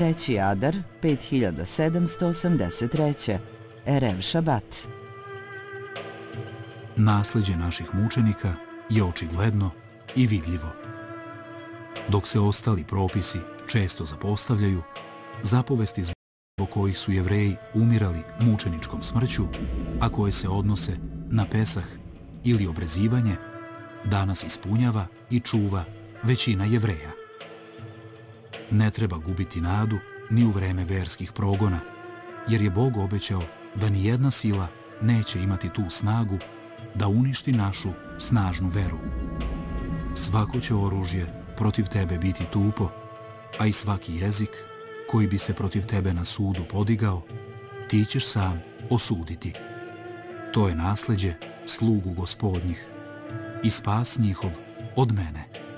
Treći Adar 5783. Erev Šabat. Nasleđe naših mučenika je očigledno i vidljivo. Dok se ostali propisi često zapostavljaju, zapovesti zbog kojih su jevreji umirali mučeničkom smrću, a koje se odnose na pesah ili obrezivanje, danas ispunjava i čuva većina jevreja. Ne treba gubiti nadu ni u vreme verskih progona, jer je Bog obećao da ni jedna sila neće imati tu snagu da uništi našu snažnu veru. Svako će oružje protiv tebe biti tupo, a i svaki jezik koji bi se protiv tebe na sudu podigao, ti ćeš sam osuditi. To je nasljeđe slugu gospodnjih i spas njihov od mene.